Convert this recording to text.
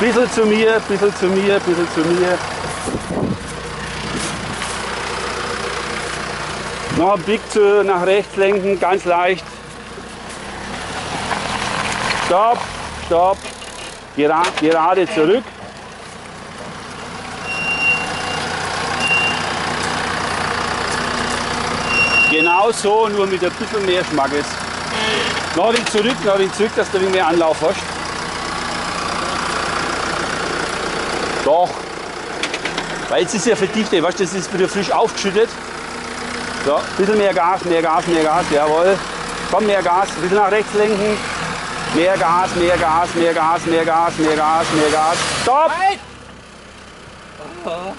Bisschen zu mir, bisschen zu mir, bisschen zu mir. Noch ein Blick zu, nach rechts lenken, ganz leicht. Stopp, stopp. Gera gerade zurück. Genau so, nur mit ein bisschen mehr Schmackes. Noch ein zurück, noch ein zurück, dass du ein mehr Anlauf hast. Doch. Weil jetzt ist ja verdichtet, weißt du, das ist wieder frisch aufgeschüttet. So, ein bisschen mehr Gas, mehr Gas, mehr Gas, jawohl. Komm, mehr Gas, ein bisschen nach rechts lenken. Mehr Gas, mehr Gas, mehr Gas, mehr Gas, mehr Gas, mehr Gas. Stopp! Oh.